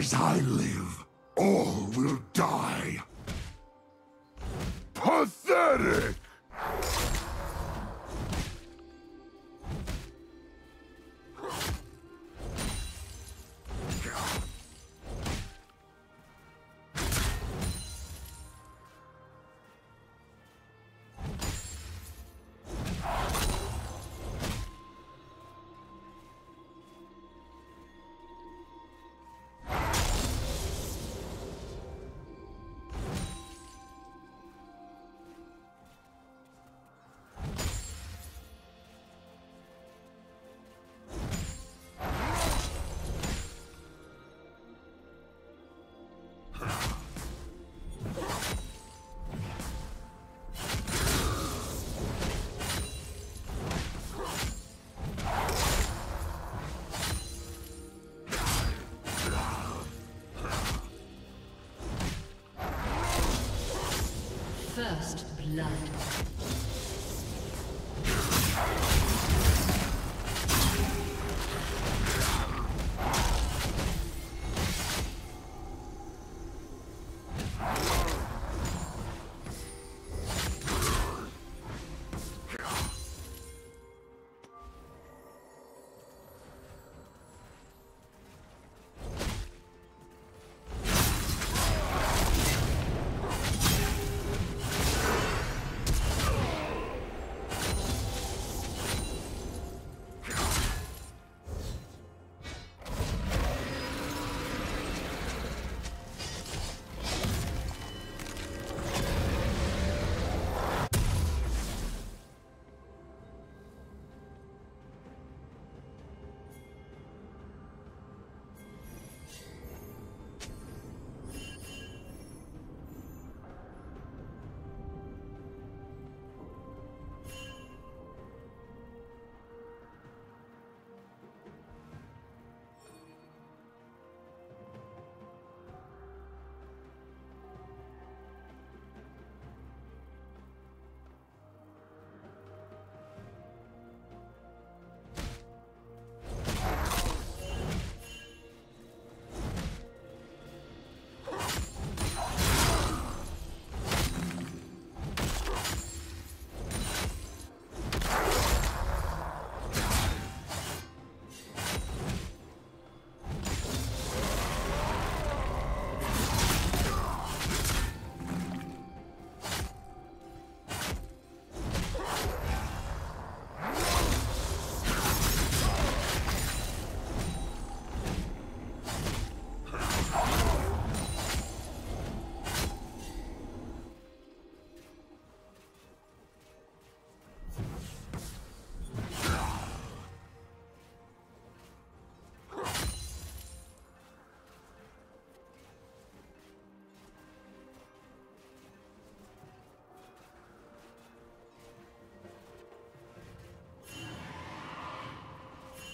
As I live, all will die. Pathetic! First blood.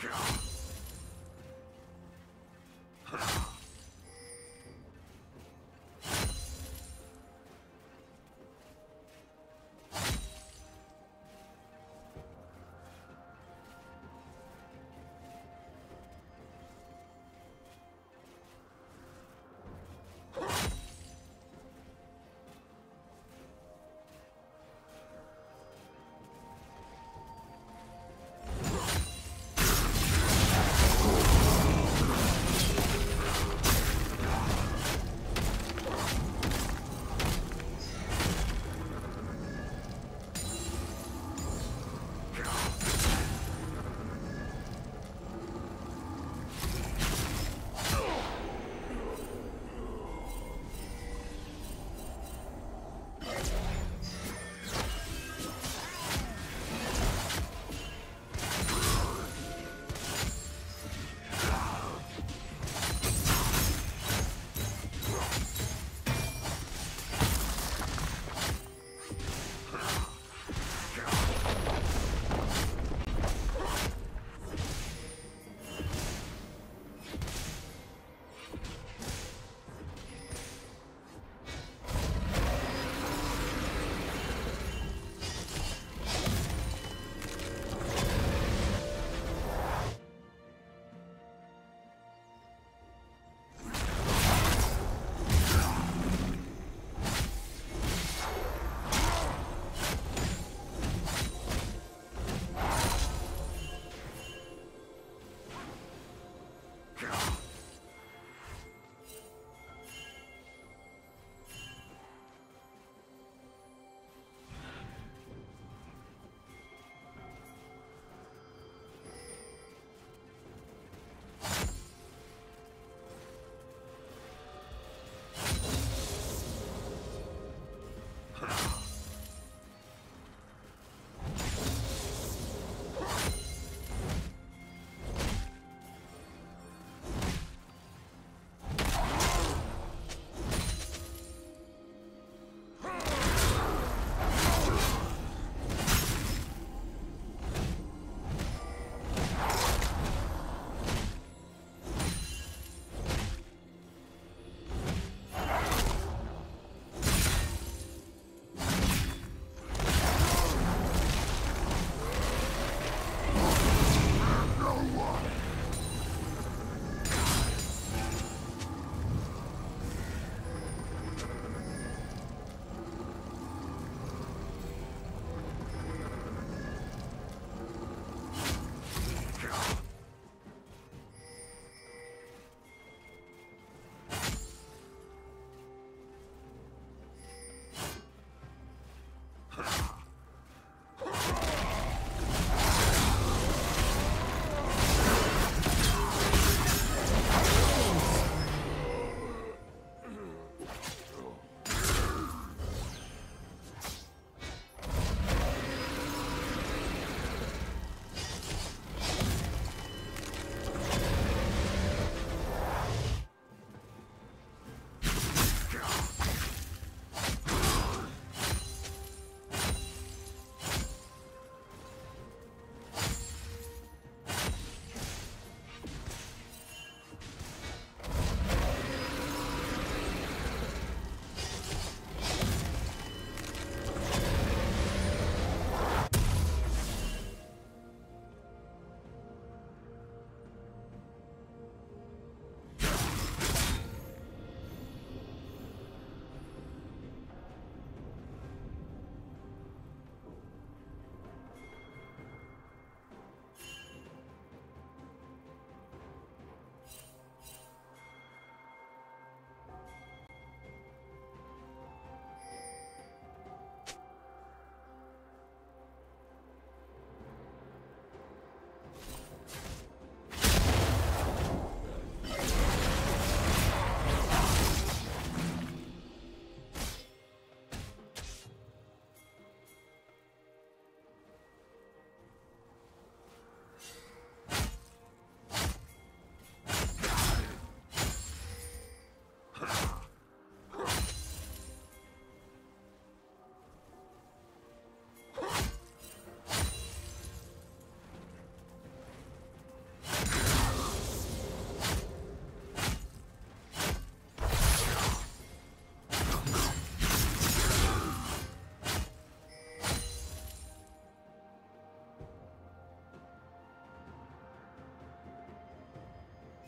You?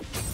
you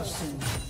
assim.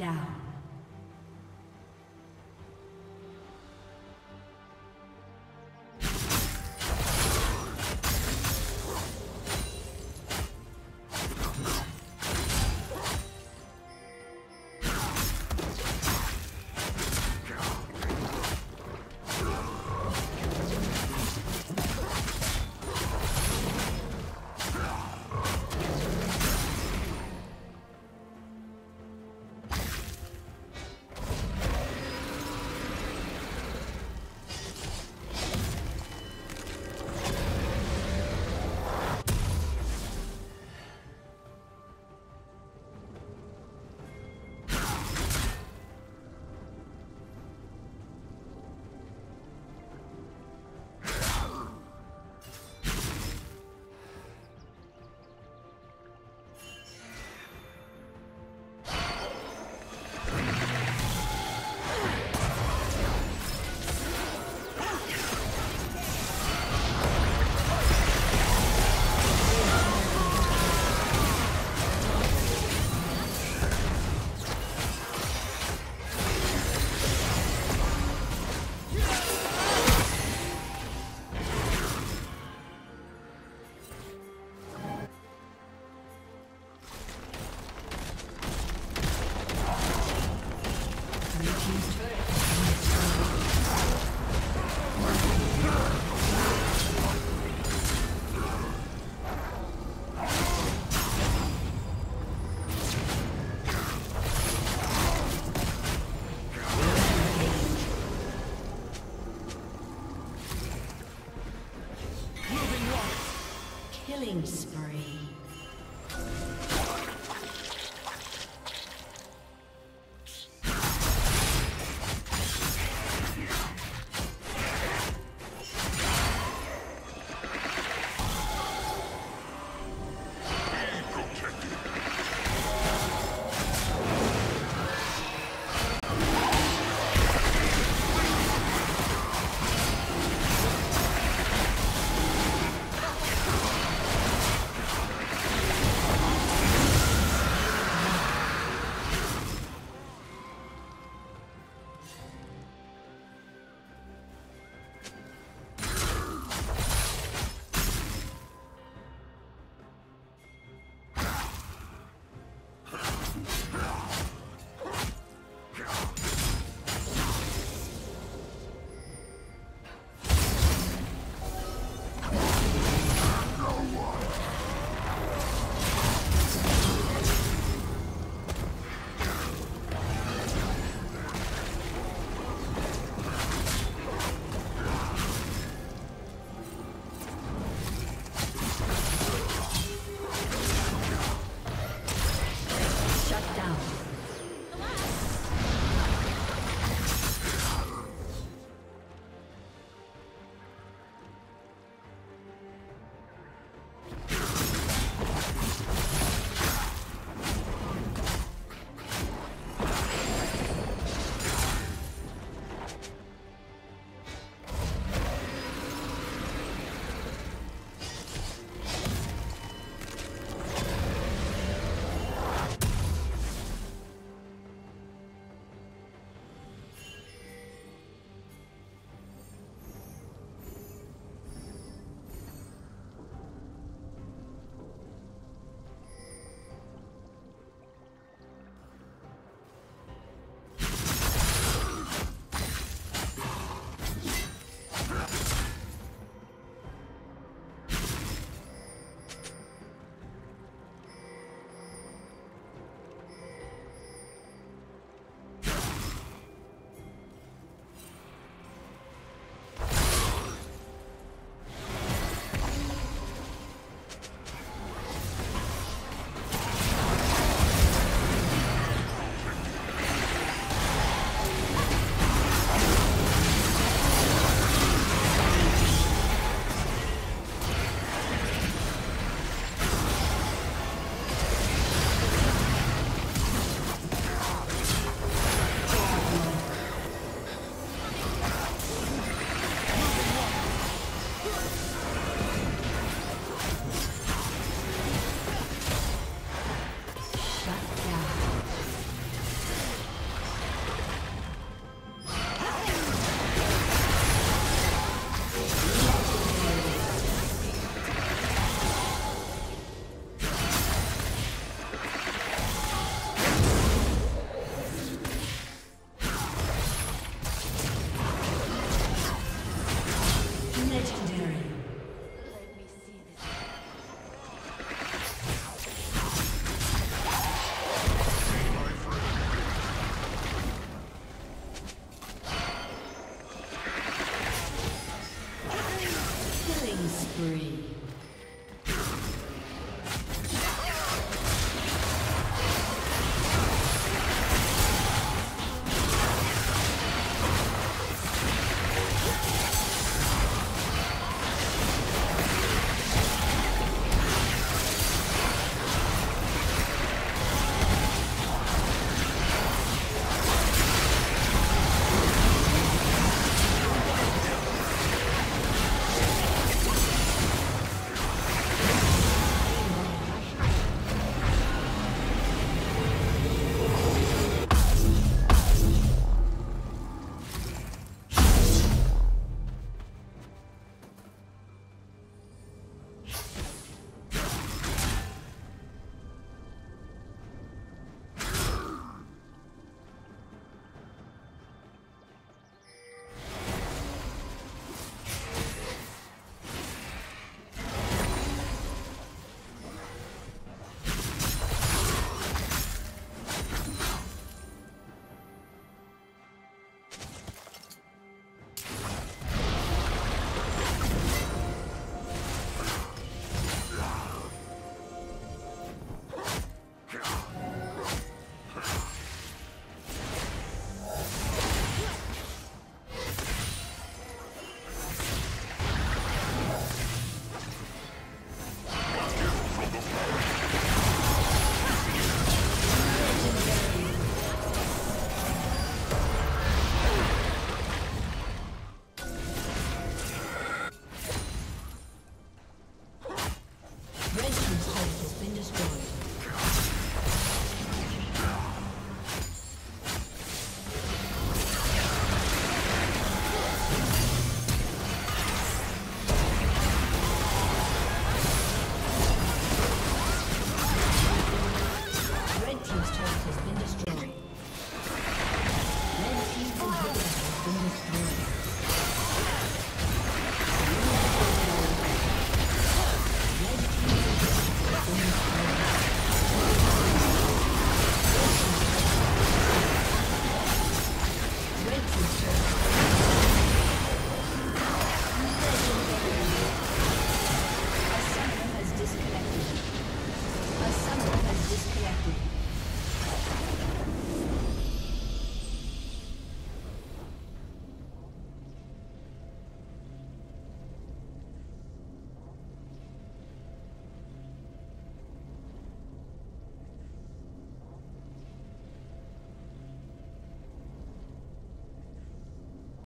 Down.